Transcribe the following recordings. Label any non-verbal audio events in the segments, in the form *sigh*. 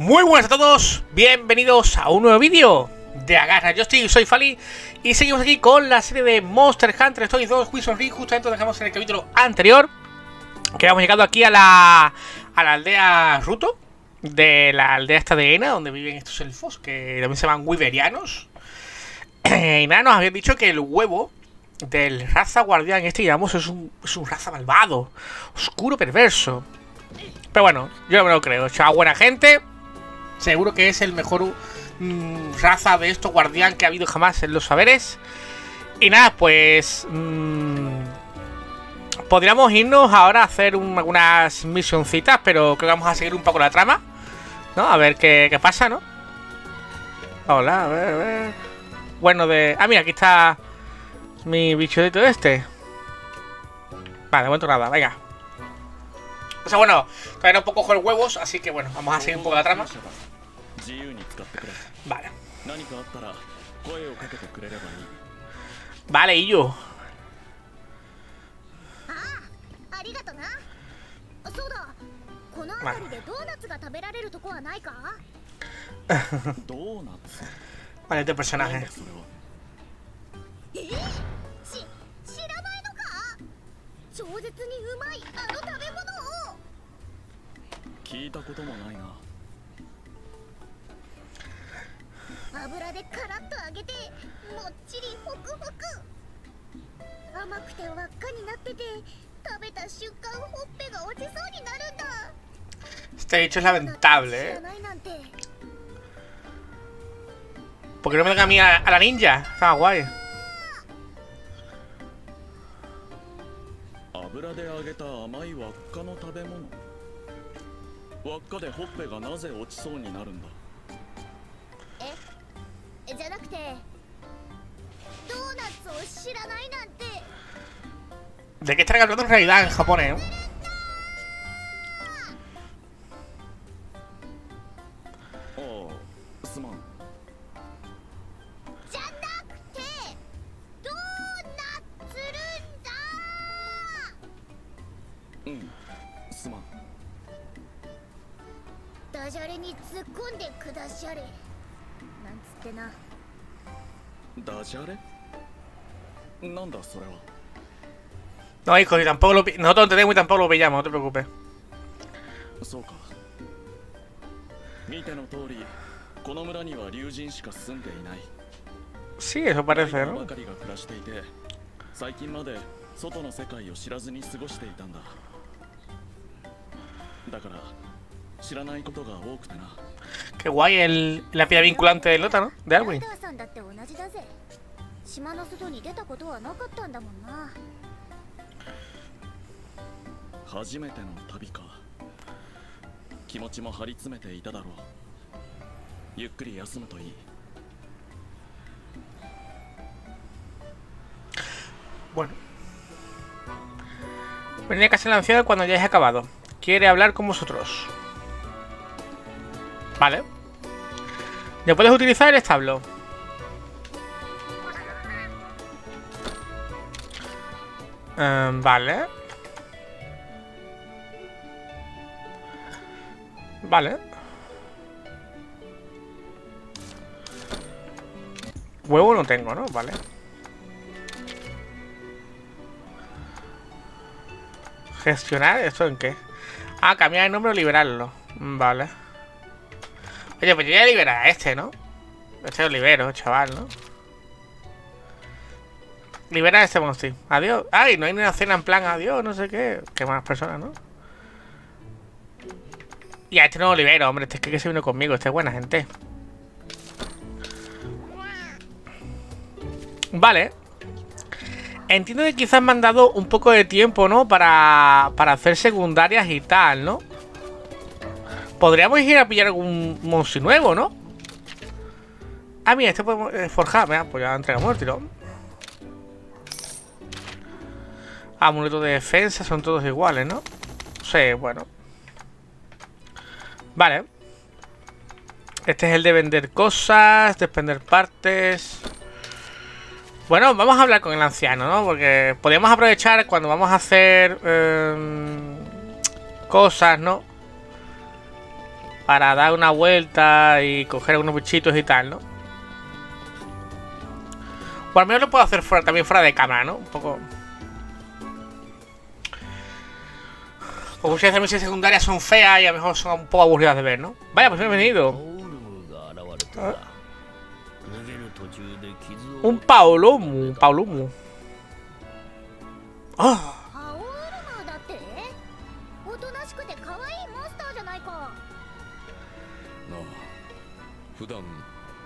Muy buenas a todos, bienvenidos a un nuevo vídeo de Agarra. Yo estoy, soy Fali y seguimos aquí con la serie de Monster Hunter Story 2 Wilson Ring. Justamente dejamos en el capítulo anterior que hemos llegado aquí a la, a la aldea Ruto de la aldea esta de Ena, donde viven estos elfos que también se llaman Wiverianos. *clears throat* y nada, nos habían dicho que el huevo del raza guardián este, digamos, es un, es un raza malvado, oscuro, perverso. Pero bueno, yo no me lo creo. Chaval, buena gente. Seguro que es el mejor mm, raza de estos guardián que ha habido jamás en los saberes. Y nada, pues... mm, podríamos irnos ahora a hacer un- algunas misioncitas, pero creo que vamos a seguir un poco la trama. ¿No? A ver qué, pasa, ¿no? Hola, a ver, a ver. Bueno, de... Ah, mira, aquí está mi bichodito este. Vale, de nada, venga. O sea, bueno, todavía no puedo coger huevos, así que bueno, vamos a seguir un poco la trama. 自由に使ってくれ Vale. 何かあったら声をかけてくれればいい。Vale, y yo. ありがとな。そうだ。この辺りでドーナツが食べられるとこはないか？ドーナツ？Vale, este なん personaje. だそれはえし知らないのか？超絶にうまいあの食べ物を。聞いたこともないな油でカラッと揚げてもっちりホクホク甘くて輪っかになってて食べた瞬間ほっぺが落ちそうになるんだ Este bicho es lamentable, 知ら ¿eh? ないなんて Porque no me toca a mí a, a la ninja. Estaba guay. 油で揚げた甘い輪っかの食べ物輪っかでほっぺがなぜ落ちそうになるんだえじゃなくてドーナツを知らないなんて ¿De qué están hablando en realidad en japonés? eh? ああすまってな。ダジャレ？なんだそれは？No, hijo, y tampoco lo nosotros lo entendemos y tampoco lo pillamos, no te preocupes. そうか。見ての通りこの村には竜神しか住んでいない。Sí, eso parece, ば ¿no? かりが暮らしていて最近まで外の世界を知らずに過ごしていたんだ。だから Qué guay el, la piedra vinculante de Lota, ¿no? De Bueno. Venid a casa el cuando hayáis acabado. Quiere hablar con vosotros. Vale. Ya puedes utilizar el establo. Em, vale. Vale. Huevo no tengo, ¿no? Vale. ¿Gestionar? ¿Esto en qué? Ah, cambiar el nombre o liberarlo. Vale. Oye, pues yo ya liberar a este, ¿no? Este lo libero, chaval, ¿no? Libera a este monstruo. Adiós. Ay, no hay ni una cena en plan adiós, no sé qué. Qué malas personas, ¿no? Y a este no lo libero, hombre. Este es que se vino conmigo. Este es buena gente. Vale. Entiendo que quizás me han dado un poco de tiempo, ¿no? Para, para hacer secundarias y tal, ¿no? Podríamos ir a pillar algún monstruo nuevo, ¿no? Ah, mira, este podemos eh, forjar. Mira, pues ya entregamos el tirón. Amuleto de defensa, son todos iguales, ¿no? Sí, bueno. Vale. Este es el de vender cosas, despender partes. Bueno, vamos a hablar con el anciano, ¿no? Porque podemos aprovechar cuando vamos a hacer em, cosas, ¿no? para dar una vuelta y coger unos bichitos y tal, ¿no? O al menos lo puedo hacer fuera, también fuera de cámara, ¿no? Un poco... Porque muchas veces misiones secundarias son feas y a lo mejor son un poco aburridas de ver, ¿no? Vaya, pues bienvenido. Un Paolomu, un Paolomu. ¡Ah! Oh. 普段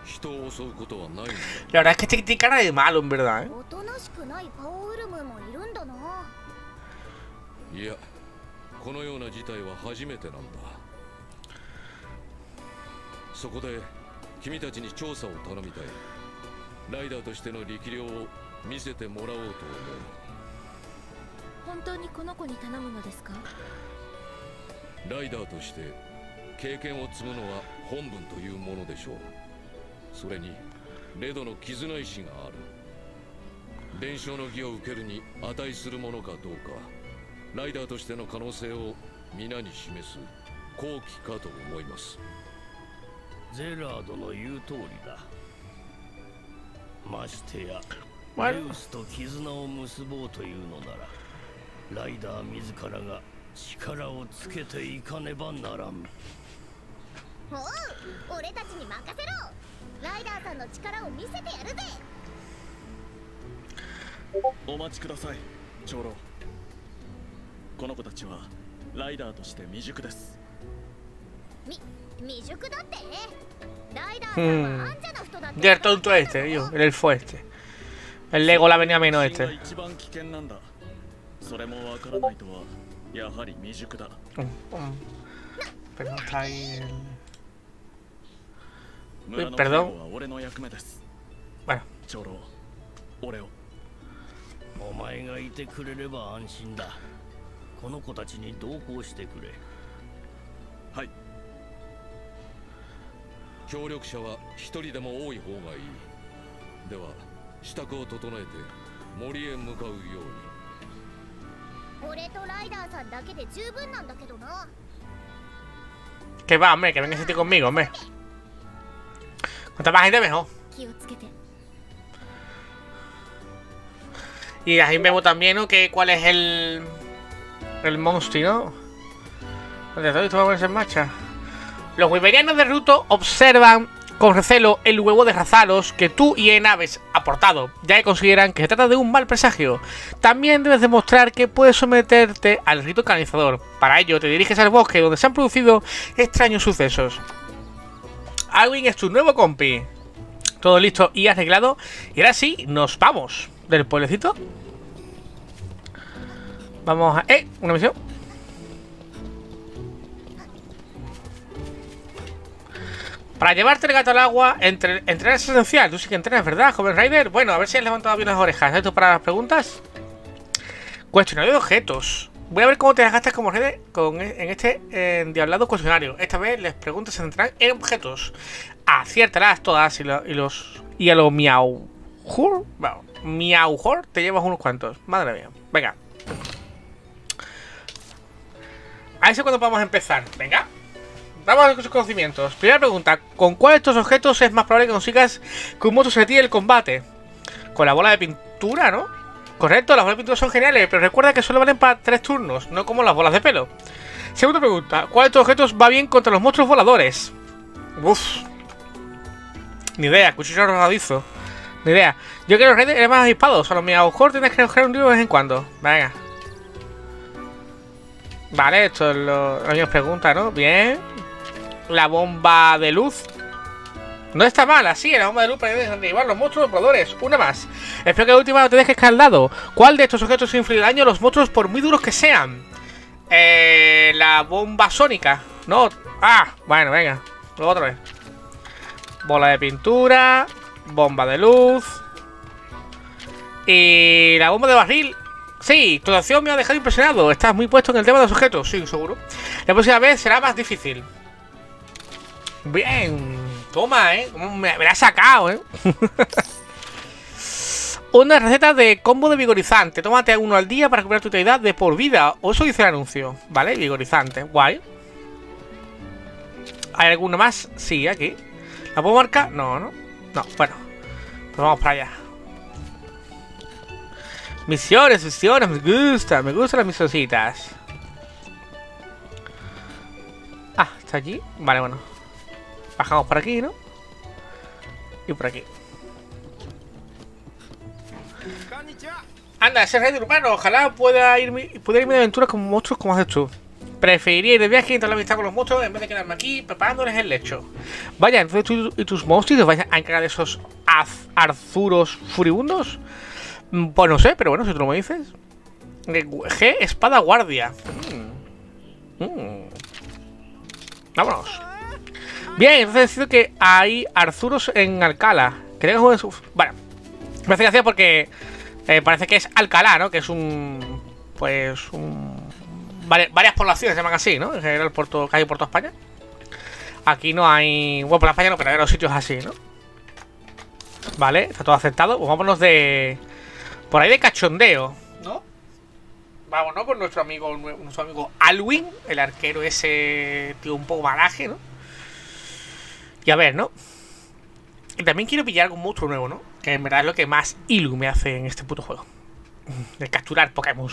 人を襲うことはない。いや、ラケティテマロンブルダン。おとなしくないパオウルムもいるんだな。いや、このような事態は初めてなんだ。そこで、君たちに調査を頼みたい。ライダーとしての力量を見せてもらおうと思う。本当にこの子に頼むのですか？ライダーとして経験を積むのは本分というものでしょう。それにレドの絆意志がある。伝承の儀を受けるに値するものかどうかライダーとしての可能性を皆に示す好機かと思います。ゼラードの言う通りだ。ましてや.レウスと絆を結ぼうというのならライダー自らが力をつけていかねばならんおう俺たちに任せろライダーさんの力を見せてやるぜお待ちください長老この子たちはライダーとして未熟ですみ未熟だって？ライダーさんはアンジャの人だって el tonto este. El elfo este. El Lego la venía menos が este. 一番危険なんだそれもわからないとはやはり未熟だ Um, um. Pero no está ahí el... 村の perdón？警護は俺の役目です。Bueno, 長老俺を。お前がいてくれれば安心だ。この子たちに同行してくれ。はい。協力者は一人でも多い方がいい。では支度を整えて森へ向かうように。俺とライダーさんだけで十分なんだけどな。Que va, hombre, que venga ese tío conmigo, hombre. Cuanta más gente, mejor. Y ahí vemos también, ¿no? Que cuál es el... El monstruo, ¿no? ¿Dónde está? ponerse en marcha. Los wyverianos de Ruto observan con recelo el huevo de razalos que tú y en habéis aportado, ya que consideran que se trata de un mal presagio. También debes demostrar que puedes someterte al rito canalizador. Para ello, te diriges al bosque donde se han producido extraños sucesos. Alwin es tu nuevo compi. Todo listo y arreglado. Y ahora sí, nos vamos del pueblecito. Vamos a... ¡Eh! Una misión. Para llevarte el gato al agua, entre, entrenar es esencial. Tú sí que entrenas, ¿verdad, joven Rider? Bueno, a ver si has levantado bien las orejas. ¿Esto para las preguntas? Cuestionario de objetos. Voy a ver cómo te las gastas como Rider con, e- en este eh, endiablado cuestionario. Esta vez les preguntas se centrarán en objetos. Aciértalas todas y, lo- y los... Y a lo miau... Bueno, te llevas unos cuantos. Madre mía. Venga. A ver si cuando podemos empezar. Venga. Vamos a sus conocimientos. Primera pregunta. ¿Con cuál de estos objetos es más probable que consigas que un monstruo se retire del combate? Con la bola de pintura, ¿no? Correcto, las bolas de pintura son geniales, pero recuerda que solo valen para tres turnos, no como las bolas de pelo. Segunda pregunta. ¿Cuál de estos objetos va bien contra los monstruos voladores? Uf. Ni idea, cuchillo arrojadizo. Ni idea. Yo quiero eres más avispados. A lo mejor tienes que coger un libro de vez en cuando. Venga. Vale, esto es lo misma pregunta, ¿no? Bien. La bomba de luz. No está mal, así, la bomba de luz para derribar los monstruos voladores. Una más. Espero que la última no te deje escaldado. ¿Cuál de estos objetos inflige daño a los monstruos por muy duros que sean? Eh, la bomba sónica. No. Ah, bueno, venga. Otra vez. Bola de pintura. Bomba de luz. Y la bomba de barril. Sí, tu acción me ha dejado impresionado. Estás muy puesto en el tema de los objetos. Sí, seguro. La próxima vez será más difícil. Bien. Toma, ¿eh? Me, la ha sacado, ¿eh? *laughs* Una receta de combo de vigorizante. Tómate uno al día para recuperar tu vitalidad de por vida. O eso dice el anuncio. ¿Vale? Vigorizante. Guay. ¿Hay alguno más? Sí, aquí. ¿La puedo marcar? No, no. No, bueno. Pues vamos para allá. Misiones, misiones, me gusta, me gustan las misioncitas. Ah, está allí. Vale, bueno. Bajamos por aquí, ¿no? Y por aquí. Anda, ese rey urbano. Ojalá pueda irme, pueda irme de aventura con monstruos como has hecho. Preferiría ir de viaje y entrar la amistad con los monstruos en vez de quedarme aquí preparándoles el lecho. Vaya, entonces tú y tus monstruos os vais a encargar de esos arzuros furibundos. Mm, Pues no sé, pero bueno, si tú lo me dices. Eh, G, espada guardia. Mm. Mm. Vámonos. Bien, entonces decido que hay arzuros en Alcala. Creo que es... Bueno, me hace gracia porque eh, parece que es Alcalá, ¿no? Que es un... Pues un... vari- varias poblaciones se llaman así, ¿no? En general por todo, casi por toda España. Aquí no hay... Bueno, por España no, pero hay los sitios así, ¿no? Vale, está todo aceptado. Pues vámonos de... Por ahí de cachondeo, ¿no? Vámonos con nuestro amigo, nuestro amigo Alwin, el arquero ese tío un poco malaje, ¿no? Y a ver, ¿no? Y también quiero pillar algún monstruo nuevo, ¿no? Que en verdad es lo que más ilu me hace en este puto juego. De capturar Pokémon.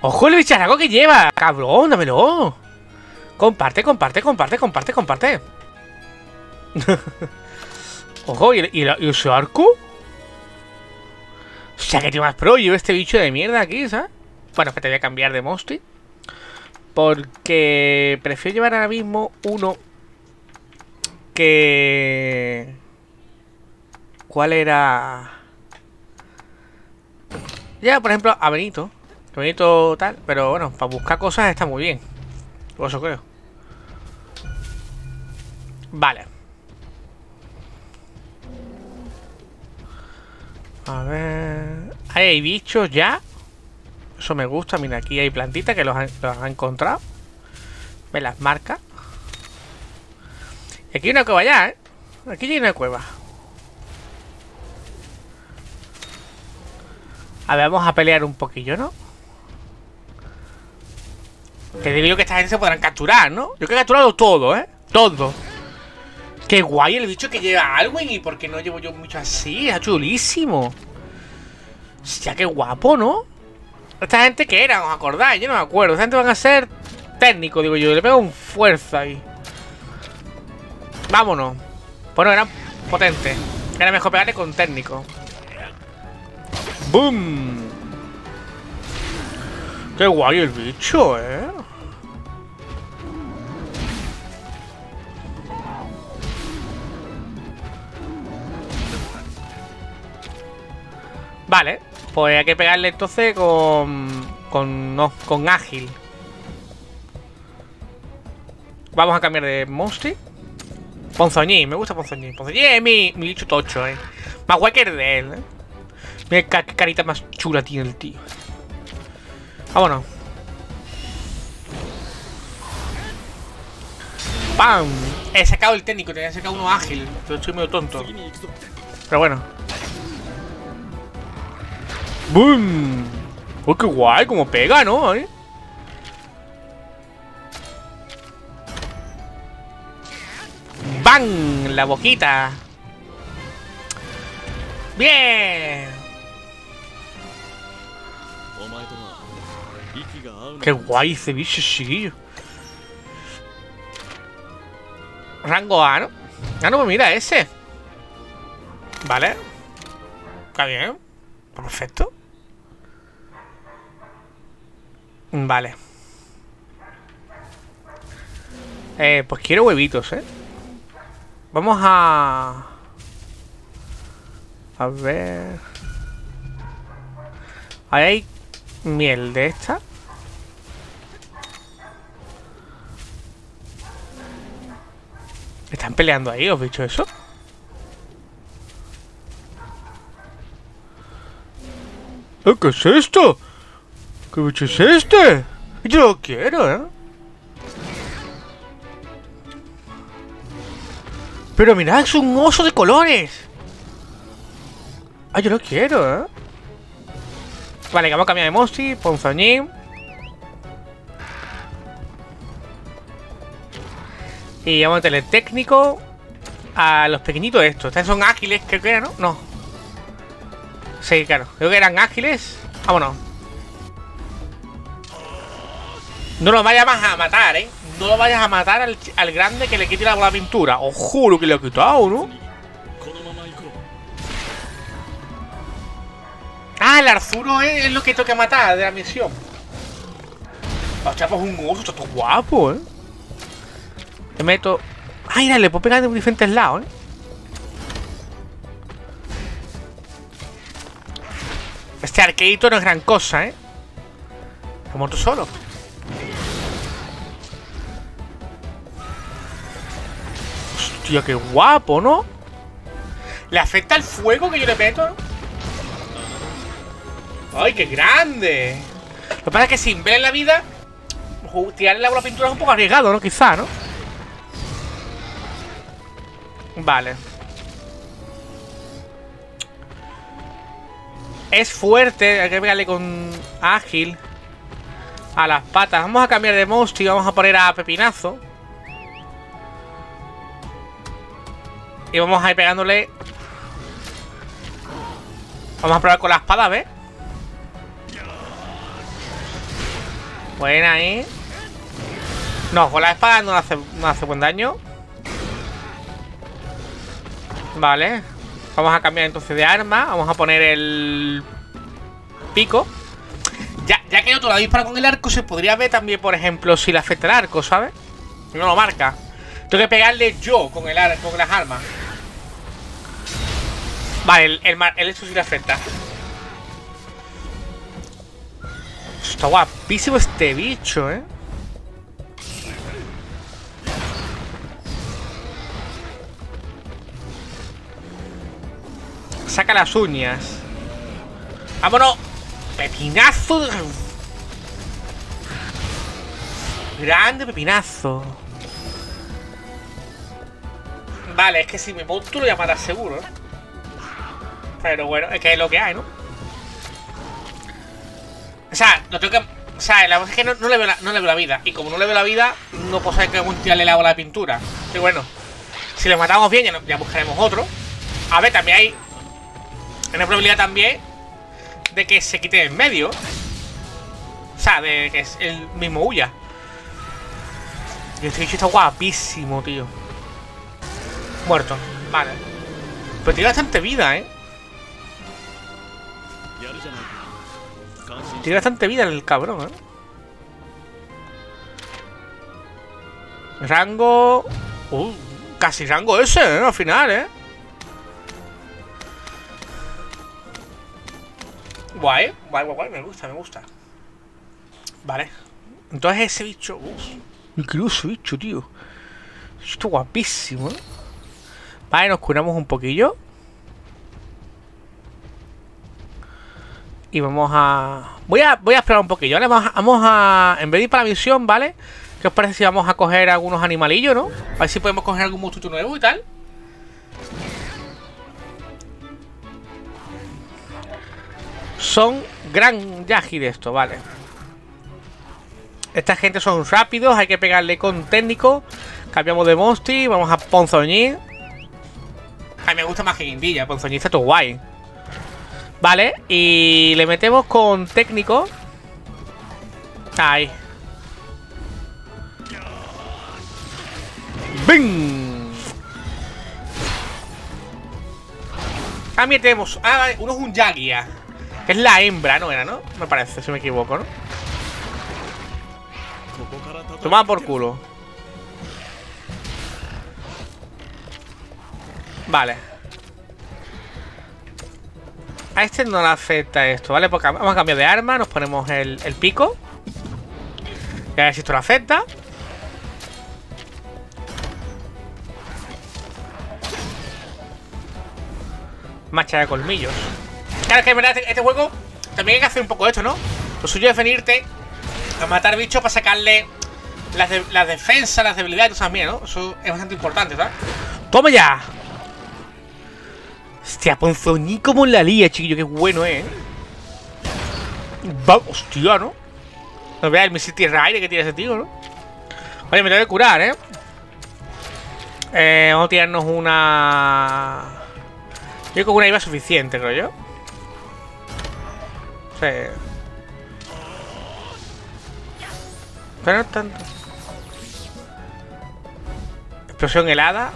¡Ojo el bicharraco que lleva! ¡Cabrón, dámelo! Comparte, comparte, comparte, comparte, comparte. *laughs* Ojo, ¿y, y, y arco? O sea, que tiene más pro. Llevo este bicho de mierda aquí, ¿sabes? Bueno, que te voy a cambiar de Mosty. Porque prefiero llevar ahora mismo uno que... ¿Cuál era? Ya, por ejemplo, a Benito. Benito tal, pero bueno, para buscar cosas está muy bien. Por eso creo. Vale. A ver... Ahí hay bichos ya. Eso me gusta. Mira, aquí hay plantitas que los han, los han encontrado. Me las marca. Aquí hay una cueva ya, ¿eh? Aquí hay una cueva. A ver, vamos a pelear un poquillo, ¿no? Que digo yo que esta gente se podrán capturar, ¿no? Yo que he capturado todo, ¿eh? Todo. Qué guay el bicho que lleva Alwyn y por qué no llevo yo mucho así. Es chulísimo. Hostia, qué guapo, ¿no? Esta gente que era, ¿os acordáis? Yo no me acuerdo. Esta gente van a ser técnicos, digo yo. Le pego un fuerza ahí. Vámonos. Bueno, eran potentes. Era mejor pegarle con técnico. ¡Boom! ¡Qué guay el bicho, eh! Vale, pues hay que pegarle entonces con... Con... No, con ágil. Vamos a cambiar de monstruo. Ponzoñi, me gusta Ponzoñi. Ponzoñi es mi, mi bicho tocho, eh. Más guay de él, eh. Mira qué carita más chula tiene el tío. Vámonos. ¡Pam! He sacado el técnico, te tenía sacado uno ágil. Yo estoy medio tonto. Pero bueno. ¡Boom! ¡Uy, qué guay! Como pega, ¿no? ¿Eh? ¡Bang! La boquita. ¡Bien! ¡Qué guay ese bicho chiquillo! Rango A, ¿no? Ah, no, pues mira, ese. Vale. Está bien. Perfecto. Vale. Eh, pues quiero huevitos, ¿eh? Vamos a... A ver... Ahí hay miel de esta. ¿Están peleando ahí, os he dicho eso? ¿Eh, ¿Qué es esto? ¿Qué bicho es este? Yo lo quiero, ¿eh? Pero mirad, es un oso de colores. Ah, yo lo quiero, ¿eh? Vale, vamos a cambiar de Mosti, Ponzoñín. Y vamos a meterle técnico a los pequeñitos estos. Estos son ágiles, creo que era, ¿no? No. Sí, claro. Creo que eran ágiles. Vámonos. No lo vayas más a matar, ¿eh? no lo vayas a matar al, al grande que le quite la, pintura. Os juro que le he quitado, ¿no? Ah, el Arturo es, es, lo que toca matar de la misión. Ah, la un oso, está todo guapo, ¿eh? Te meto... Ay, dale, puedo pegar de diferentes lados, ¿eh? Este arqueito no es gran cosa, ¿eh? Como tú solo. Hostia, qué guapo, ¿no? ¿Le afecta el fuego que yo le meto? ¡Ay, qué grande! Lo que pasa es que sin ver la vida, tirarle la bola pintura es un poco arriesgado, ¿no? Quizá, ¿no? Vale. Es fuerte, hay que pegarle con ágil a las patas. Vamos a cambiar de monstruo y vamos a poner a Pepinazo. Y vamos a ir pegándole. Vamos a probar con la espada, ¿ves? Buena ahí. No, con la espada no hace, no hace buen daño. Vale. Vamos a cambiar entonces de arma. Vamos a poner el pico. Ya, ya que otro la dispara con el arco, se podría ver también, por ejemplo, si le afecta el arco, ¿sabes? No lo marca. Tengo que pegarle yo con el con las armas. Vale, el, el, el hecho sí le afecta. Está guapísimo este bicho, ¿eh? Saca las uñas. ¡Vámonos! ¡Pepinazo! de- Grande pepinazo. Vale, es que si me monto lo llamarás seguro, ¿no? Pero bueno, es que es lo que hay, ¿no? O sea, lo tengo que. O sea, la cosa es que no, no le veo la, no le veo la vida. Y como no le veo la vida, no puedo saber que algún tirarle la bola de pintura. Y bueno, si le matamos bien, ya, no- ya buscaremos otro. A ver, también hay una probabilidad también de que se quite en medio. O sea, de que es el mismo huya. Y este bicho está guapísimo, tío. Muerto. Vale. Pero tiene bastante vida, ¿eh? Tiene bastante vida el cabrón, ¿eh? Rango... Uh, casi rango ese, ¿eh? Al final, ¿eh? Guay, guay, guay, guay, me gusta, me gusta. Vale. Entonces ese bicho... Uf, incluso bicho, tío. Esto guapísimo, ¿eh? Vale, nos curamos un poquillo. Y vamos a... Voy a, voy a esperar un poquillo, ¿vale? Vamos a, vamos a... En vez de ir para la misión, ¿vale? ¿Qué os parece si vamos a coger algunos animalillos, no? A ver si podemos coger algún monstruo nuevo y tal. Son gran yagi de esto, vale. Esta gente son rápidos, hay que pegarle con técnico. Cambiamos de monstri, vamos a Ponzoñín. A mí me gusta más que guindilla, pues, ponzoñiza todo guay. Vale, y le metemos con técnico. Ahí. ¡Bing! Ah, mira, tenemos. Ah, vale, uno es un Yagia. Que es la hembra, ¿no era, no? Me parece, si me equivoco, ¿no? Toma por culo. Vale. A este no le afecta esto, ¿vale? Porque vamos a cambiar de arma, nos ponemos el, el pico. Y a ver si esto le afecta. Macha de colmillos. Claro, que en verdad este, este juego también hay que hacer un poco esto, ¿no? Lo suyo es venirte a matar bichos para sacarle las, las defensas, las debilidades también, ¿no? Eso es bastante importante, ¿sabes? ¡Toma ya! Hostia, Ponzoñí como la lía, chiquillo, qué bueno, ¿eh? Va, hostia, ¿no? No veas el misil tierra aire que tiene ese tío, ¿no? Oye, me tengo que curar, ¿eh? Eh, vamos a tirarnos una... Yo creo que una iba suficiente, creo yo. Sí. Pero no tanto. Explosión helada.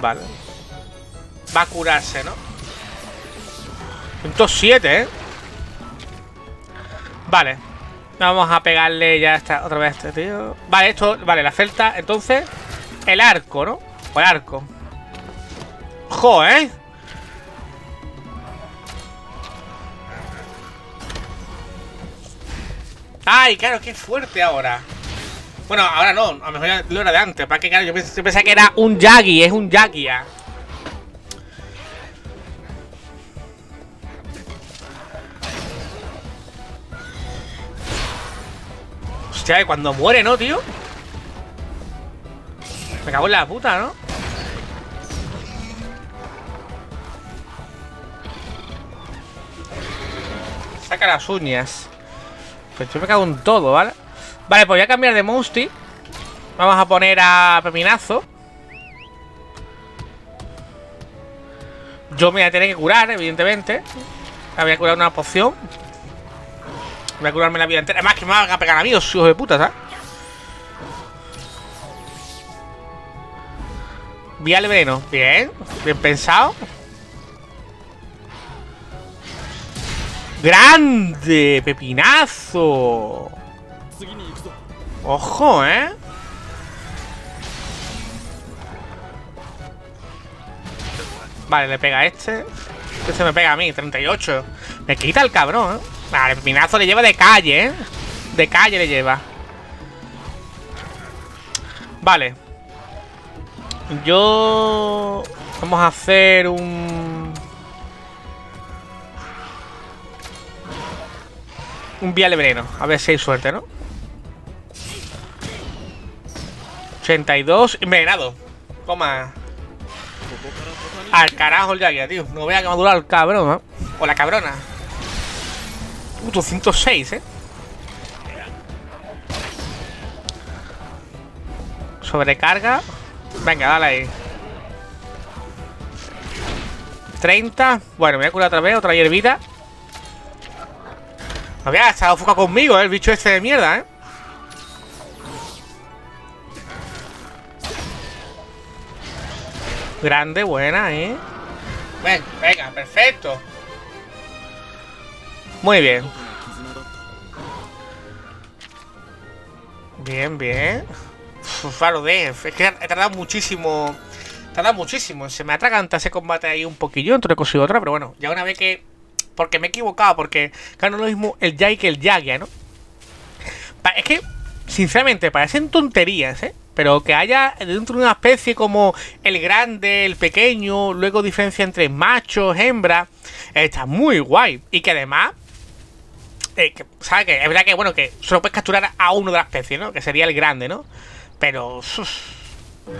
Vale. Va a curarse, ¿no? 107, ¿eh? Vale. Vamos a pegarle ya esta, otra vez a este tío. Vale, esto, vale, la celta. Entonces, el arco, ¿no? O el arco. ¡Jo, eh! ¡Ay, claro, qué fuerte ahora! Bueno, ahora no, a lo mejor ya lo era de antes. Para que, claro, yo pensé, que era un Yagi, es un Yagia. Hostia, y cuando muere, ¿no, tío? Me cago en la puta, ¿no? Saca las uñas. Pues yo me cago en todo, ¿vale? Vale, pues voy a cambiar de Musty. Vamos a poner a Pepinazo. Yo me voy a tener que curar, evidentemente. Me voy a curar una poción. Voy a curarme la vida entera. Además, que me van a pegar a mí, hijos de puta, ¿sabes? Vía veneno. Bien. Bien pensado. ¡Grande! ¡Pepinazo! Ojo, ¿eh? Vale, le pega a este. Este se me pega a mí, 38. Me quita el cabrón, ¿eh? Vale, el pinazo le lleva de calle, ¿eh? De calle le lleva. Vale. Yo... Vamos a hacer un... Un vía lebrero. A ver si hay suerte, ¿no? 82 envenenado. Toma. Al carajo el Yagia, tío. No vea que me ha durado el cabrón, ¿eh? O la cabrona. Puto 106, ¿eh? Sobrecarga. Venga, dale ahí. 30. Bueno, me voy a curar otra vez, otra hierbita. No había estado enfocado conmigo, ¿eh? El bicho este de mierda, ¿eh? Grande, buena, ¿eh? Venga, perfecto. Muy bien. Bien, bien. Claro, es que he tardado muchísimo. He tardado muchísimo. Se me atraganta ese combate ahí un poquillo entre una y otra, pero bueno, ya una vez que. Porque me he equivocado, porque claro, no lo mismo el Jai que el Yagia, ¿no? Es que, sinceramente, parecen tonterías, ¿eh? Pero que haya dentro de una especie como el grande, el pequeño, luego diferencia entre machos, hembras, está muy guay. Y que además eh, que, ¿sabes qué? Es verdad que, bueno, que solo puedes capturar a uno de la especie, ¿no? Que sería el grande, ¿no? Pero,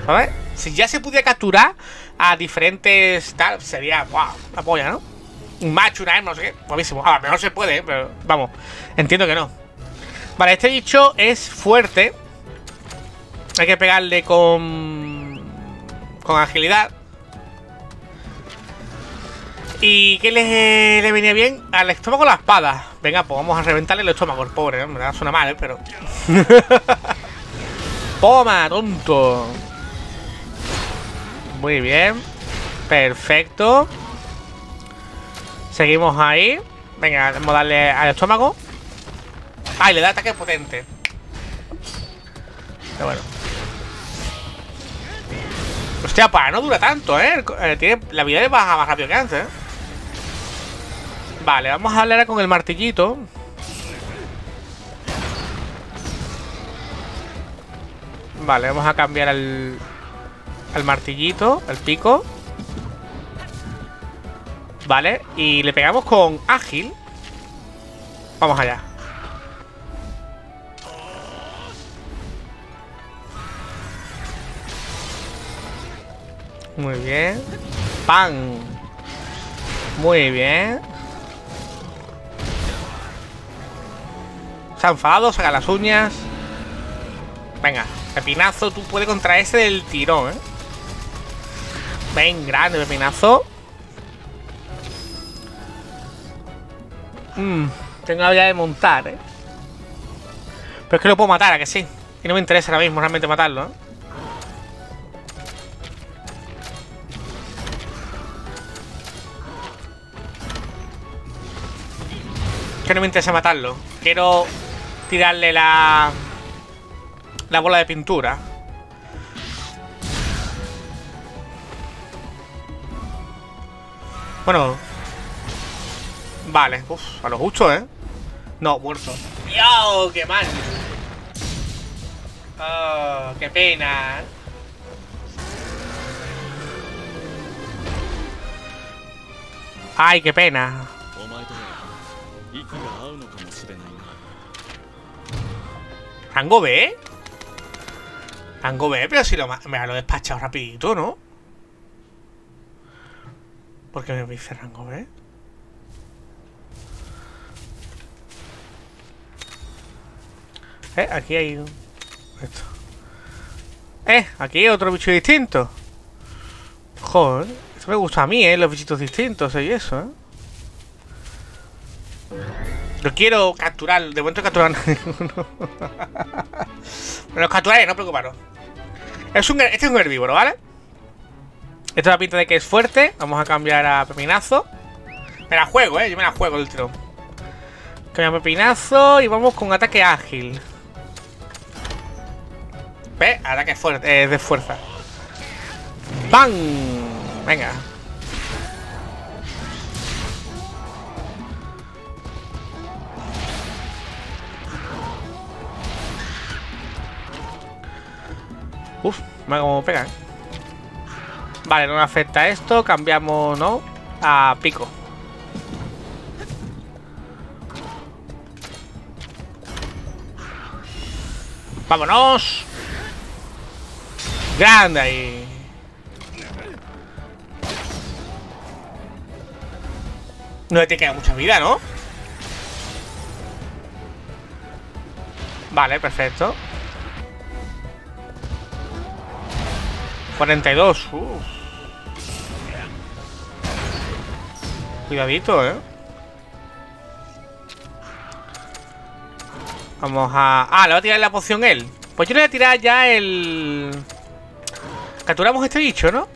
¿sabes? Si ya se pudiera capturar a diferentes tal, sería, wow, la polla, ¿no? Un macho, una hembra, no sé qué, buenísimo. A lo mejor se puede, ¿eh? pero vamos, entiendo que no. Vale, este bicho es fuerte. Hay que pegarle con. con agilidad. ¿Y qué le, le venía bien? Al estómago la espada. Venga, pues vamos a reventarle el estómago, el pobre. Me da suena mal, ¿eh? Pero. *laughs* Toma, tonto. Muy bien. Perfecto. Seguimos ahí. Venga, vamos a darle al estómago. Ay, le da ataque potente. Pero bueno. Hostia, para no dura tanto, ¿eh? Eh, tiene, la vida es baja más rápido que antes, ¿eh? Vale, vamos a hablar con el martillito. Vale, vamos a cambiar al, al martillito, al pico. Vale, y le pegamos con ágil. Vamos allá. Muy bien. ¡Pan! Muy bien. Se ha enfadado, saca las uñas. Venga, pepinazo, tú puedes contra ese del tirón, ¿eh? Ven, grande pepinazo. Mmm, tengo habilidad de montar, ¿eh? Pero es que lo puedo matar, ¿a que sí? Y no me interesa ahora mismo realmente matarlo, ¿eh? Que no me interesa matarlo. Quiero tirarle la... La bola de pintura. Bueno. Vale. Uf, a lo justo, ¿eh? No, muerto. ¡Dios! ¡Qué mal! Oh, qué pena. Ay, qué pena. ¿Rango B? Rango B, pero si lo, me lo he despachado rapidito, ¿no? ¿Por qué me dice rango B? Eh, aquí hay un... Esto. Eh, aquí hay otro bicho distinto. Joder, esto me gusta a mí, eh, los bichitos distintos y eso, eh. Lo quiero capturar, de momento capturar ninguno. *laughs* Pero los capturaré, no preocuparos. Es un, este es un herbívoro, ¿vale? Esto da pinta de que es fuerte. Vamos a cambiar a Pepinazo. Me la juego, ¿eh? Yo me la juego el tiro. Cambia a Pepinazo y vamos con ataque ágil. ¿Ves? Ataque fuerte, eh, de fuerza. ¡Bam! Venga. Uf, me como pega. ¿eh? Vale, no me afecta esto. Cambiamos, ¿no? A pico. ¡Vámonos! Grande ahí. No te queda mucha vida, ¿no? Vale, perfecto. 42. Uf. Cuidadito, ¿eh? Vamos a... Ah, le va a tirar la poción él. Pues yo le voy a tirar ya el... Capturamos este bicho, ¿no?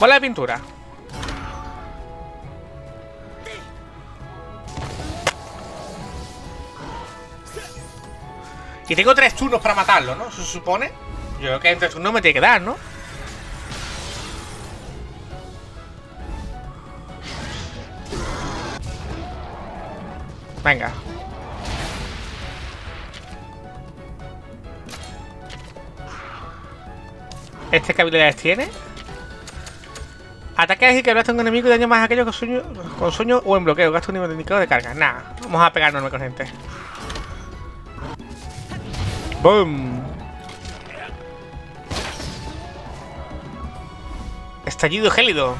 Bola de pintura. Y tengo tres turnos para matarlo, ¿no? Se supone. Yo creo que en tres turnos me tiene que dar, ¿no? Venga. ¿Este qué habilidades tiene? Ataque ágil que ablasta a un enemigo y daña más a aquellos con sueño, o en bloqueo. Gasta un nivel de indicador de carga. Nah, vamos a pegarnos con gente. ¡Boom! Estallido gélido.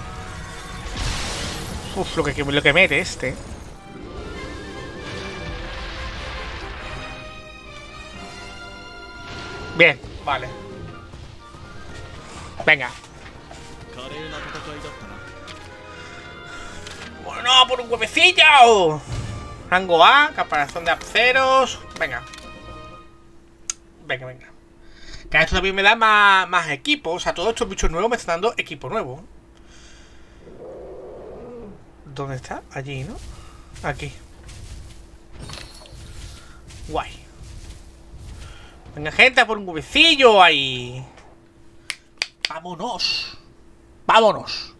Uf, lo que, lo que mete este. Bien, vale. Venga. Bueno, por un huevecillo. Rango A, caparazón de apceros. Venga. Venga, venga. Que esto también me da más, más equipo. O sea, todos estos bichos nuevos me están dando equipo nuevo. ¿Dónde está? Allí, ¿no? Aquí. Guay. Venga, gente, a por un huevecillo ahí. Vámonos. Vámonos.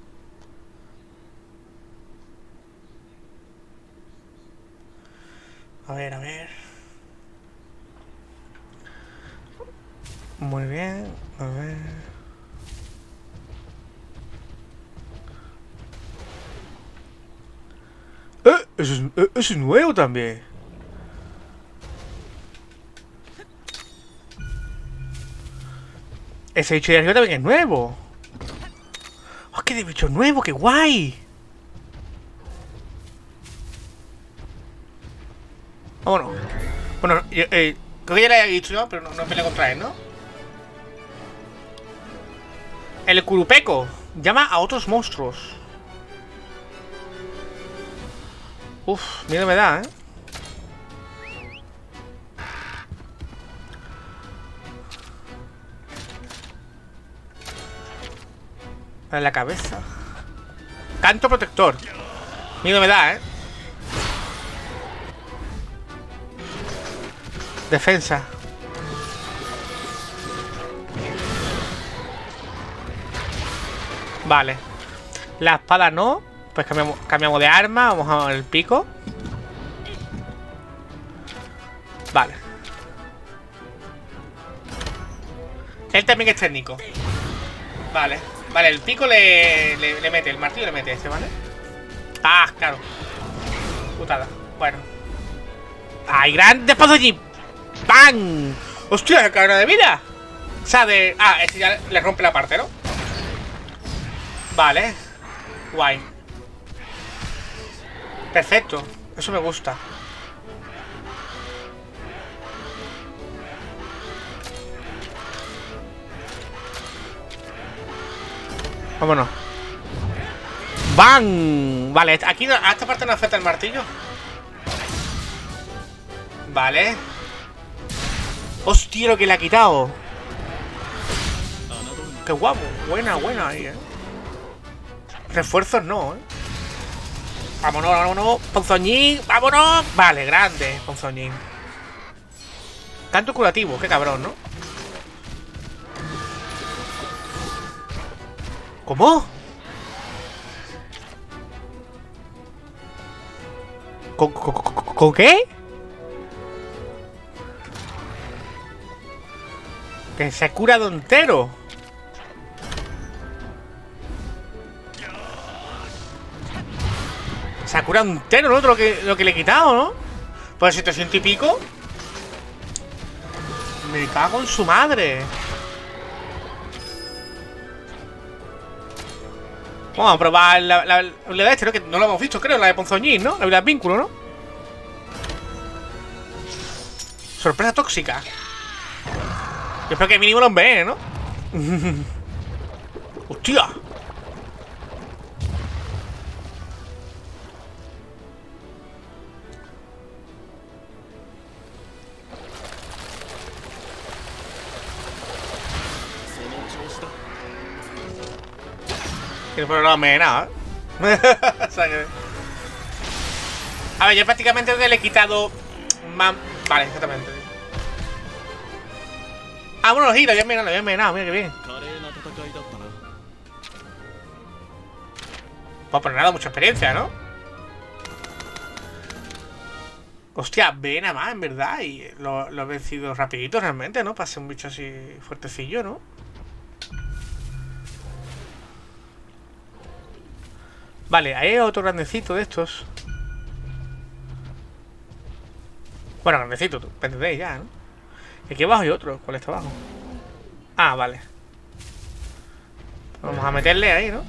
A ver, a ver. Muy bien, a ver. ¡Eh! Eso es, eh, es nuevo también. Ese bicho de arriba también es nuevo. ¡Oh, qué de bicho nuevo! ¡Qué guay! Vámonos. Bueno, yo, eh, Creo que ya le había dicho yo, pero no, no pelea contra él, ¿no? El Curupeco llama a otros monstruos. Uf, miedo me da, ¿eh? En la cabeza. Canto protector. Miedo me da, ¿eh? Defensa. Vale. La espada no. Pues cambiamos, cambiamos de arma. Vamos a el pico. Vale. Él también es técnico. Vale. Vale, el pico le, le, mete. El martillo le mete este, ¿vale? Ah, claro. Putada. Bueno. ¡Ay, grande paso allí! ¡Bang! ¡Hostia, qué cabrón de vida! O sea, de... Ah, este ya le rompe la parte, ¿no? Vale. Guay. Perfecto. Eso me gusta. Vámonos. ¡Bang! Vale, aquí a esta parte no afecta el martillo. Vale. Hostia, lo que le ha quitado. Qué guapo. Buena, buena ahí, eh. Refuerzos no, eh. Vámonos, vámonos. Ponzoñín, vámonos. Vale, grande, Ponzoñín. Canto curativo, qué cabrón, ¿no? ¿Cómo? ¿Con, con, qué? Que se ha curado entero. Se ha curado entero otro lo que, lo que le he quitado, ¿no? Pues 700 y pico. Me cago en su madre. Vamos a probar la, la, la este, ¿no? Que no lo hemos visto, creo, la de Ponzoñín, ¿no? La habilidad vínculo, ¿no? Sorpresa tóxica. Yo espero que mínimo lo ve, ¿no? *laughs* ¡Hostia! Que no problema me nada. *laughs* o sea que... A ver, yo prácticamente le he quitado... Man... Vale, exactamente. Ah, bueno, los giros, ya envenenado, ya me envenenado, mira que bien. Pues por nada, mucha experiencia, ¿no? Hostia, ve nada más, en verdad. Y lo, lo he vencido rapidito realmente, ¿no? Para ser un bicho así fuertecillo, ¿no? Vale, ahí hay otro grandecito de estos. Bueno, grandecito, tú, ya, ¿no? Aquí abajo hay otro. ¿Cuál está abajo? Ah, vale. Vamos a meterle ahí, ¿no?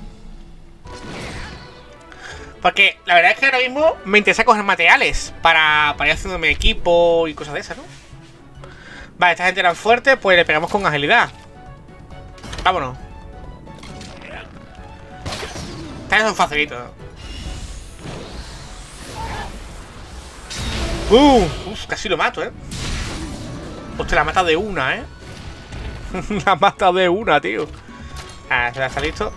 Porque la verdad es que ahora mismo me interesa coger materiales para, para ir haciendo mi equipo y cosas de esas, ¿no? Vale, esta gente eran fuerte, pues le pegamos con agilidad. Vámonos. Estas son facilitos. Uh, uf, casi lo mato, ¿eh? Hostia, la mata de una, ¿eh? *laughs* la mata de una, tío. Ah, ya está listo.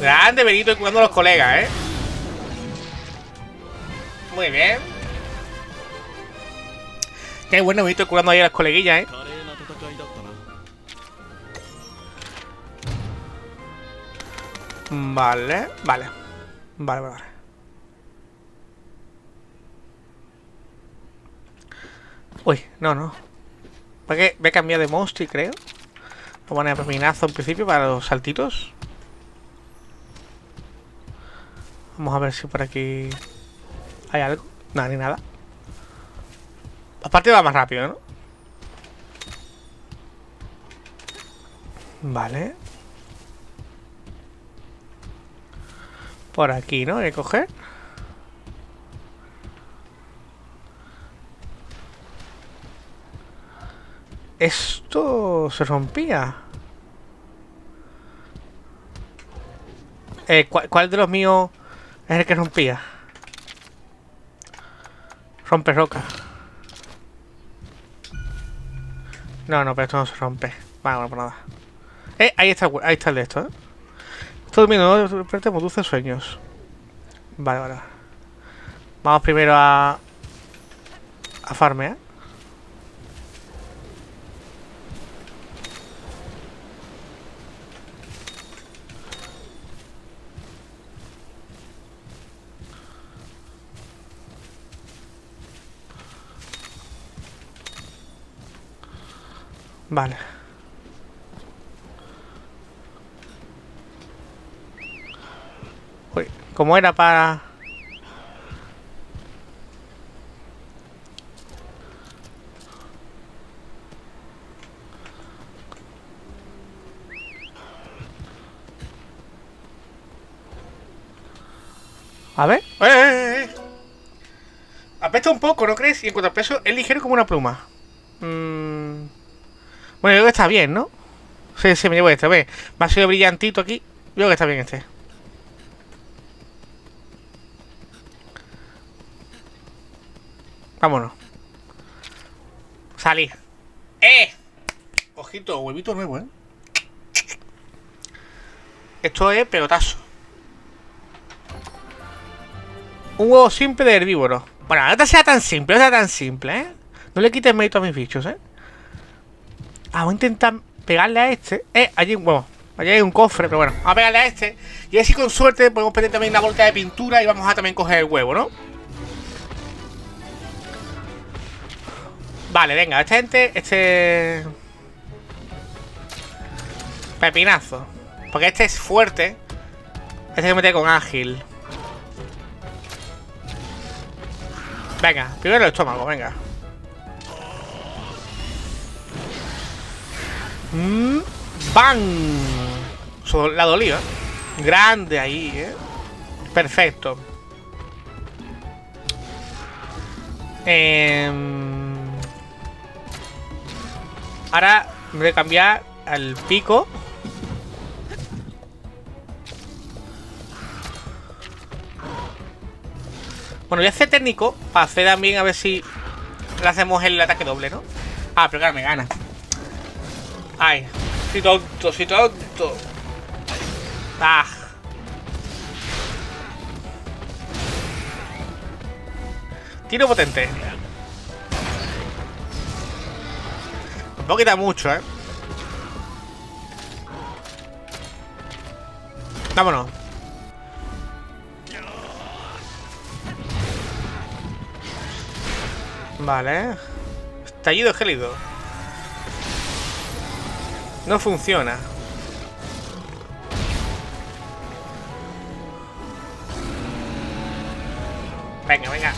Grande Benito y cuidando a los colegas, ¿eh? Muy bien. Qué bueno Benito curando ahí a las coleguillas, ¿eh? Vale, vale. Vale, vale. Uy, no, no. ¿Para qué? Voy a cambiar de monstruo, creo. Voy a poner peminazo en principio para los saltitos. Vamos a ver si por aquí hay algo. Nada, ni nada. Aparte va más rápido, ¿no? Vale. por aquí, ¿no? Hay que coger. Esto se rompía. Eh, ¿cuál, de los míos es el que rompía? Rompe roca. No, no, pero esto no se rompe. Vale, bueno, por nada. Eh, ahí está, ahí está el de esto, ¿eh? Durmiendo, ¿no? Despertemos dulces sueños. Vale, vale. Vamos primero a... A farmear. Vale. Uy, ¿cómo era para...? A ver. ¡Eh, eh, eh! Apesta un poco, ¿no crees? Y en cuanto al peso, es ligero como una pluma. Mmm... Bueno, yo creo que está bien, ¿no? Sí, sí, me llevo este. Ve, va a ser brillantito aquí. Yo creo que está bien este. Vámonos. Salir. ¡Eh! Ojito, huevito nuevo, ¿eh? Esto es pelotazo. Un huevo simple de herbívoro. Bueno, no te sea tan simple, no sea tan simple, ¿eh? No le quites mérito a mis bichos, ¿eh? Ah, voy a intentar pegarle a este. Eh, allí, bueno, allí hay un cofre, pero bueno, vamos a pegarle a este. Y así con suerte podemos pedir también una bolsa de pintura y vamos a también coger el huevo, ¿no? Vale, venga, esta gente, este... Pepinazo. Porque este es fuerte. Este se mete con ágil. Venga, primero el estómago, venga. Mm, ¡Bam! La dolió, ¿eh? Grande ahí, ¿eh? Perfecto. Eh, ahora me voy a cambiar al pico. Bueno, voy a hacer técnico para hacer también a ver si le hacemos el ataque doble, ¿no? Ah, pero claro, me gana. Ay, soy tonto, soy tonto. Ah. Tiro potente. No quita mucho, ¿eh? Vámonos. Vale. Estallido gélido. No funciona. Venga, venga.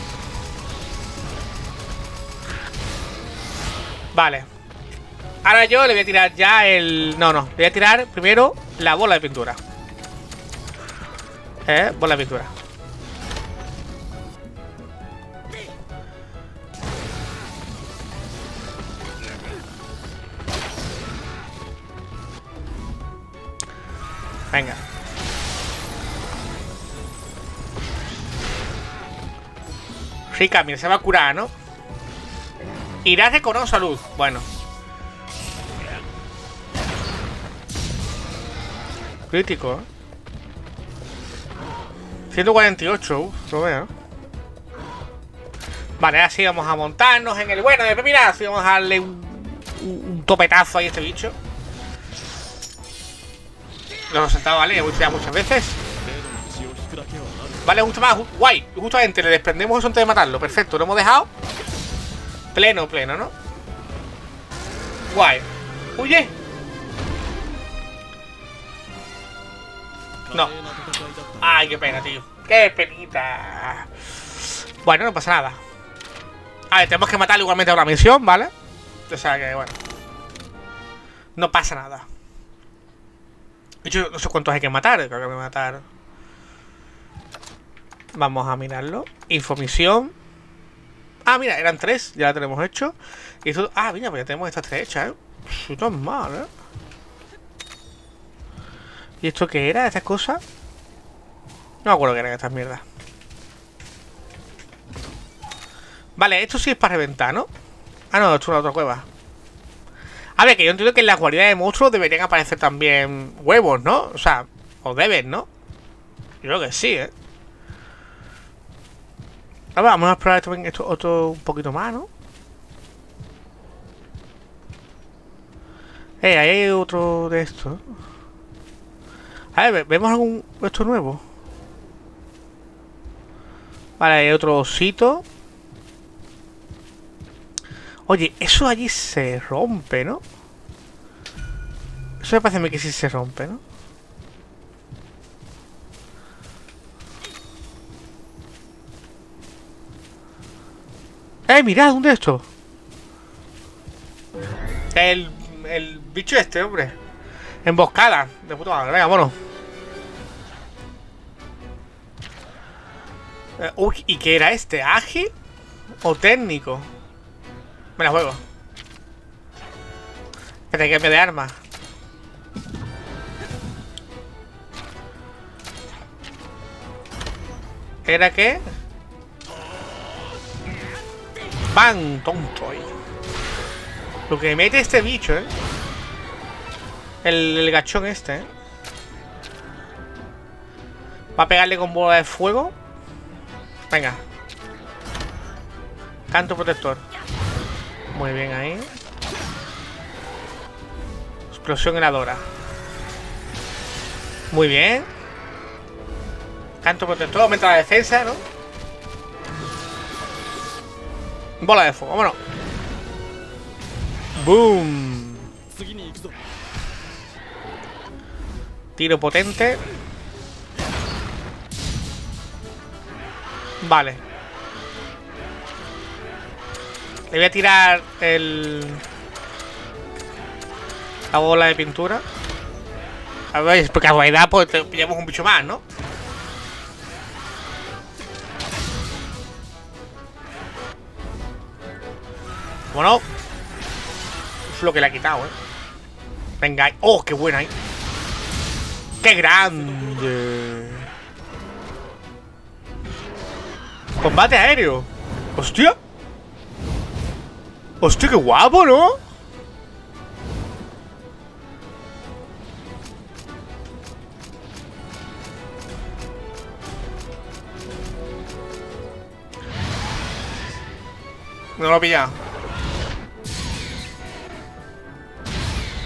Vale. Ahora yo le voy a tirar ya el... No, no. Le voy a tirar primero la bola de pintura. Eh, bola de pintura. Venga. Rica, mira, se va a curar, ¿no? Irás de corona salud. Bueno. Crítico, ¿eh? 148, uff, lo veo. Vale, así vamos a montarnos en el bueno de Pepinazo y vamos a darle un, topetazo ahí a este bicho. Lo hemos saltado, vale, ya muchas veces. Vale, justo más, guay. Justamente le desprendemos eso antes de matarlo. Perfecto, lo hemos dejado. Pleno, pleno, ¿no? Guay. ¡Huye! No. Ay, qué pena, tío. Qué penita. Bueno, no pasa nada. A ver, tenemos que matar igualmente a una misión, ¿vale? O sea que, bueno. No pasa nada. De hecho, no sé cuántos hay que matar. Creo que hay que matar. Vamos a mirarlo. Infomisión. Ah, mira, eran tres, ya la tenemos hecho. Y esto... Ah, mira, pues ya tenemos estas tres hechas, ¿eh? No es mal, ¿eh? ¿Y esto qué era? ¿Estas cosas? No me acuerdo qué eran estas mierdas. Vale, esto sí es para reventar, ¿no? Ah, no, esto es una otra cueva. A ver, que yo entiendo que en las guaridas de monstruos deberían aparecer también huevos, ¿no? O sea, o deben, ¿no? Yo creo que sí, ¿eh? Vamos a explorar esto, esto otro un poquito más, ¿no? Eh, ahí hay otro de estos. A ver, ¿vemos algún esto nuevo? Vale, hay otro osito. Oye, eso allí se rompe, ¿no? Eso me parece a mí que sí se rompe, ¿no? ¡Eh, mirad! ¿Dónde es esto? El, el bicho este, hombre. Emboscada. De puta madre. Venga, vámonos. Uy, ¿y qué era este? ¿Ágil? ¿O técnico? Me la juego. Espera, que cambie de arma. ¿Era qué? ¡Bam! Tonto. Lo que mete este bicho, ¿eh? El, el gachón este, ¿eh? Va a pegarle con bola de fuego. Venga. Canto protector. Muy bien ahí. Explosión heladora. Muy bien. Canto protector, aumenta la defensa, ¿no? Bola de fuego, vámonos. Boom. Tiro potente. Vale. Le voy a tirar el... La bola de pintura. A ver, por casualidad, pues te pillamos un bicho más, ¿no? Bueno. Es lo que le ha quitado, ¿eh? Venga. ¡Oh, qué buena ahí! ¡Qué grande! Combate aéreo. ¡Hostia! ¡Hostia, qué guapo, ¿no? No lo he pillado.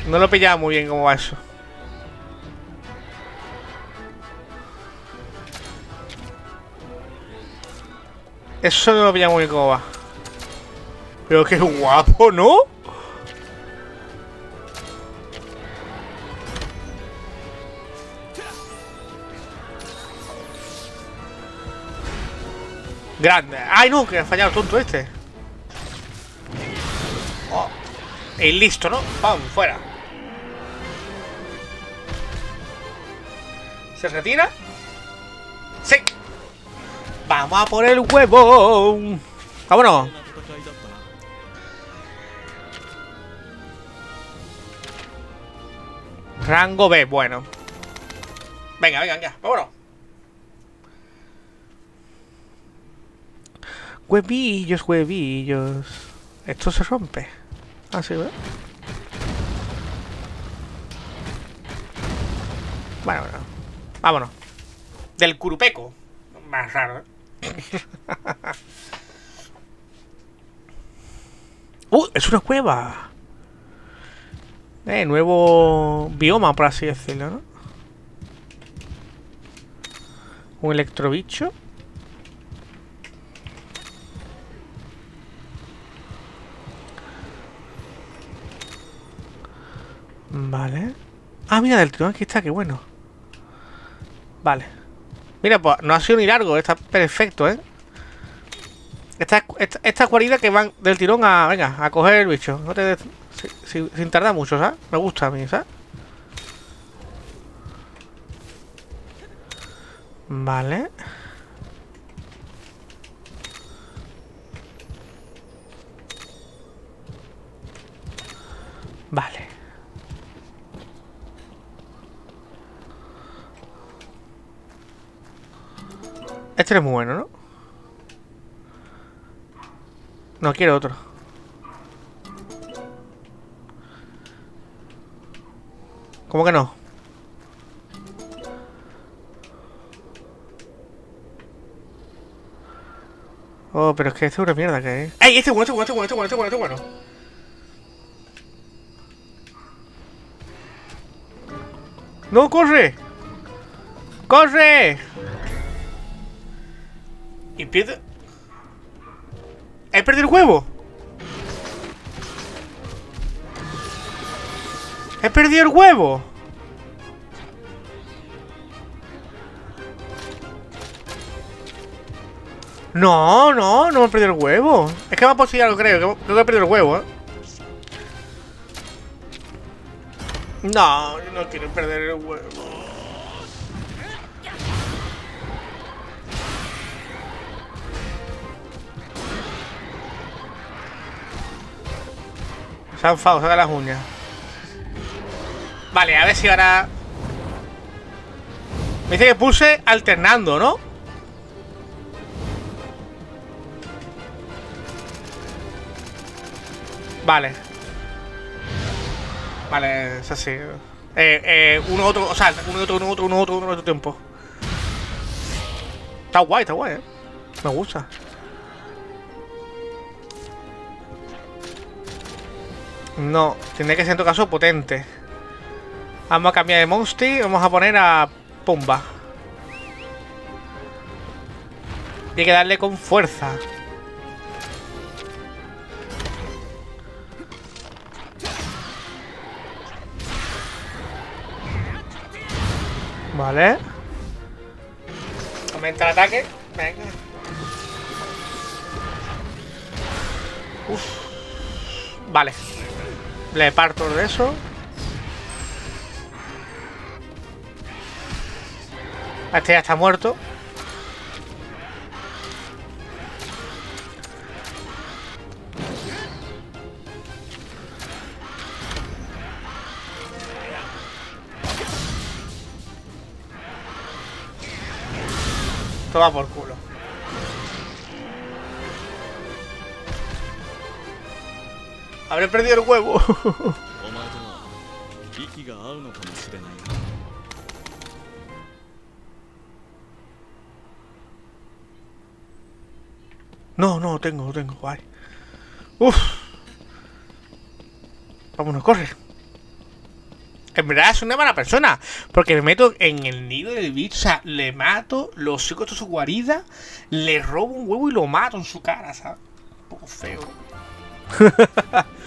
No lo he pillado muy bien cómo va eso. Eso no lo pilla muy cómo va. Pero qué guapo, ¿no? Grande. ¡Ay, no! Que ha fallado el tonto este. Oh. Y listo, ¿no? ¡Pam! Fuera. ¿Se retira? Vamos a por el huevo. Vámonos. Rango B, bueno. Venga, venga, venga, vámonos. Huevillos, huevillos. Esto se rompe. Así, ah, ¿verdad? Bueno, bueno. Vámonos. Del curupeco. Más raro, ¿eh? *laughs* ¡Uh! Es una cueva. Eh, nuevo bioma, por así decirlo. Un electrobicho. Vale. Ah, mira, del tirón aquí está, qué bueno. Vale. Mira, pues no ha sido ni largo, está perfecto, ¿eh? Estas esta, esta que van del tirón a, venga, a coger el bicho. No te, si, sin tardar mucho, ¿sabes? Me gusta a mí, ¿sabes? Vale. Vale. Este es muy bueno, ¿no? No quiero otro. ¿Cómo que no? Oh, pero es que este es una mierda que es. ¡Ey! Este este es bueno, este es bueno, este es bueno, este es bueno, este es bueno. ¡No, corre! ¡Corre! ¡He perdido el huevo! ¡He perdido el huevo! No, no, no me he perdido el huevo. Es que me ha algo, creo. Creo que he perdido el huevo, ¿eh? No, no quiero perder el huevo. Se ha enfadado, saca las uñas. Vale, a ver si ahora... Me dice que pulse alternando, ¿no? Vale. Vale, es así. Eh, eh, uno otro, o sea, uno otro, uno otro, uno otro, uno otro tiempo. Está guay, está guay, eh. Me gusta. No, tiene que ser en todo caso potente. Vamos a cambiar de Monster vamos a poner a Pumba. Tiene que darle con fuerza. Vale. Aumenta el ataque. Venga. Uf. Vale. Le parto de eso. Este ya está muerto. Toma por culo. Habré perdido el huevo. No, no, tengo, tengo, guay. Uf. Vámonos, corre. En verdad es una mala persona. Porque me meto en el nido del bicho. O sea, le mato, lo sigo a su guarida, le robo un huevo y lo mato en su cara, ¿sabes? Un poco feo. *laughs*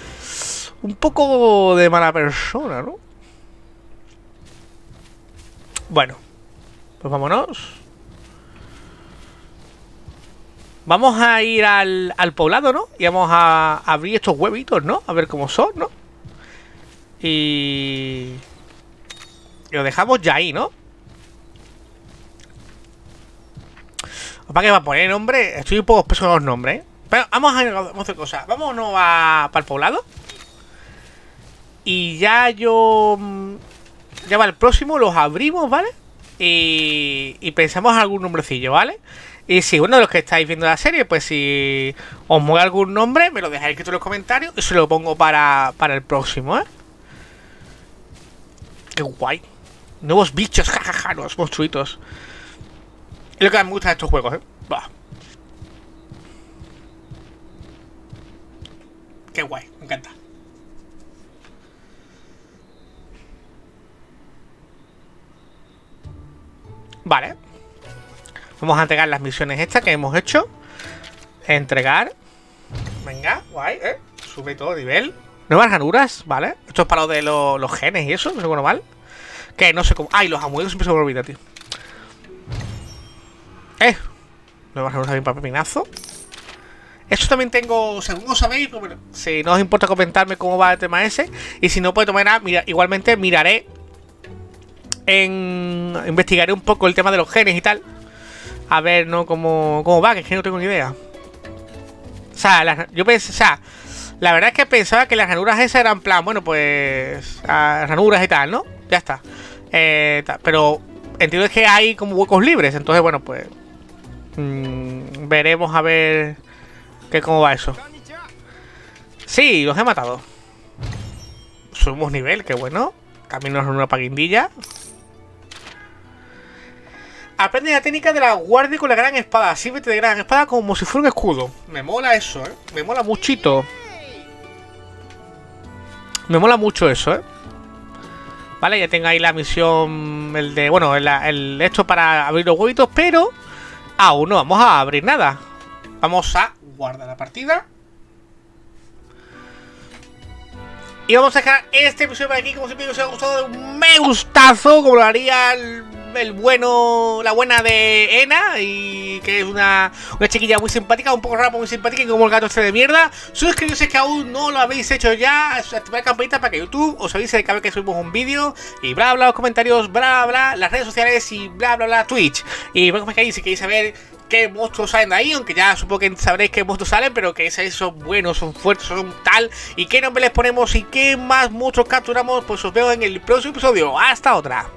un poco de mala persona, ¿no? Bueno. Pues vámonos. Vamos a ir al, al poblado, ¿no? Y vamos a abrir estos huevitos, ¿no? A ver cómo son, ¿no? Y... lo dejamos ya ahí, ¿no? ¿Para qué va a poner nombre? Estoy un poco espeso con los nombres, ¿eh? Pero vamos a, vamos a hacer cosas. Vámonos a, para el poblado. Y ya yo... mm, Ya va el próximo, los abrimos, ¿vale? Y, y pensamos algún nombrecillo, ¿vale? Y si uno de los que estáis viendo la serie, pues si os mola algún nombre, me lo dejáis escrito en los comentarios y se lo pongo para, para el próximo, ¿eh? Qué guay. Nuevos bichos, *laughs* jajaja, nuevos monstruitos. Es lo que me gusta de estos juegos, ¿eh? Bah. Qué guay, me encanta. Vale. Vamos a entregar las misiones estas que hemos hecho. Entregar. Venga, guay, ¿eh? Sube todo nivel. Nuevas ranuras, ¿vale? Esto es para lo de lo- los genes y eso, no sé cómo mal. Que no sé cómo. Ay, los amuletos siempre se me olvida, tío. Eh. Nuevas ranuras también para pepinazo. Esto también tengo, según os sabéis, si no os importa comentarme cómo va el tema ese. Y si no, pues tomar nada, mira, igualmente miraré en. investigaré un poco el tema de los genes y tal. A ver, ¿no? Cómo, cómo va, que es que no tengo ni idea. O sea, yo pensé, o sea, la verdad es que pensaba que las ranuras esas eran plan, bueno, pues. ranuras y tal, ¿no? Ya está. Eh, pero entiendo que hay como huecos libres, entonces, bueno, pues. Mm, veremos a ver que cómo va eso. Sí, los he matado. Subimos nivel, qué bueno. Camino a una paguindilla. Aprende la técnica de la guardia con la gran espada. Sírvete de gran espada como si fuera un escudo. Me mola eso, ¿eh? Me mola muchito. Me mola mucho eso, ¿eh? Vale, ya tengo ahí la misión, el de, bueno, el, esto para abrir los huevitos, pero aún no vamos a abrir nada. Vamos a guardar la partida. Y vamos a dejar este episodio por aquí, como siempre, que os haya gustado, un me gustazo, como lo haría el, el bueno, la buena de Ena, y que es una, una chiquilla muy simpática, un poco pero muy simpática, y como el gato este de mierda. Suscribiros que aún no lo habéis hecho ya, activar la campanita para que YouTube os avise cada vez que subimos un vídeo, y bla bla, los comentarios, bla bla, las redes sociales, y bla bla bla, Twitch. Y bueno, que si queréis saber qué monstruos salen de ahí, aunque ya supongo que sabréis qué monstruos salen, pero que esos son buenos, son fuertes, son tal, y qué nombre les ponemos y qué más monstruos capturamos, pues os veo en el próximo episodio. Hasta otra.